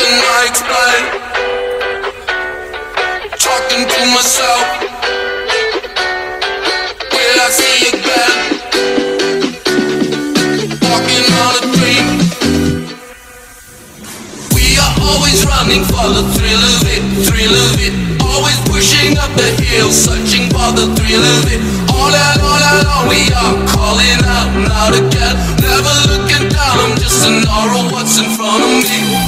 I explain? Talking to myself. Will I see again? Walking on a dream. We are always running for the thrill of it, thrill of it. Always pushing up the hill, searching for the thrill of it. All all we are calling out out again. Never looking down, I'm just an aura what's in front of me.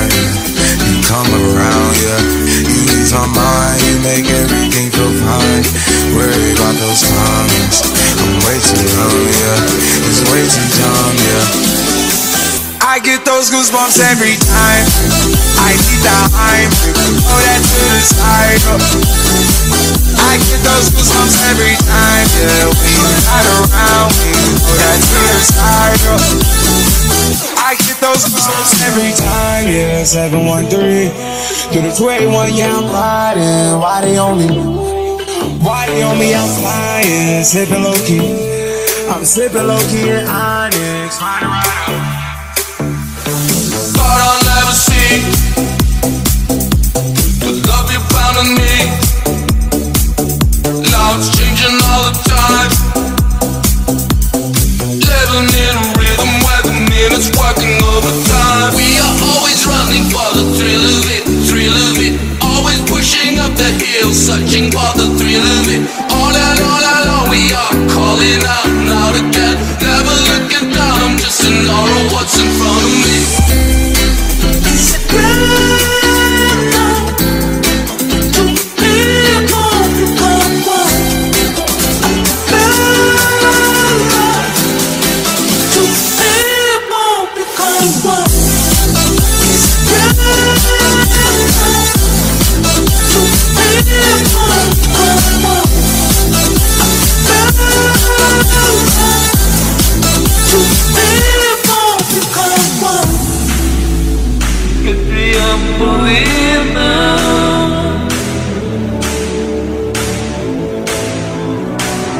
those comments, I'm way too numb, yeah. It's way too dumb, yeah. I get those goosebumps every time. I need the hype, throw that to the side. I get those goosebumps every time. Yeah, when you're not around, throw that to the side. I get those goosebumps every time. Yeah, 713 through the 21. Yeah, I'm riding. Why they on me? Why they on me? I'm flying, slipping low key. I'm slipping low key in Onyx. Thought I'll never see the love you found in me. Now it's changing all the time. Living in a rhythm where the minutes working overtime. We are always running for the thrill of it, thrill of it. Always pushing up the hill, searching for the are calling out and out again. Never looking down, I'm just an aura what's in front of me.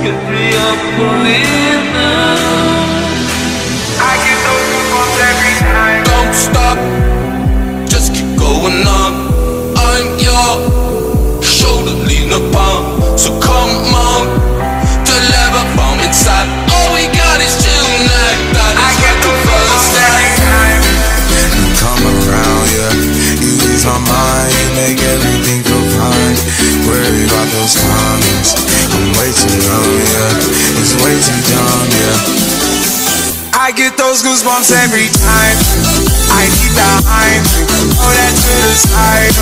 Queria morrer não Queria I get those goosebumps every time. I need the hype, throw that to the side.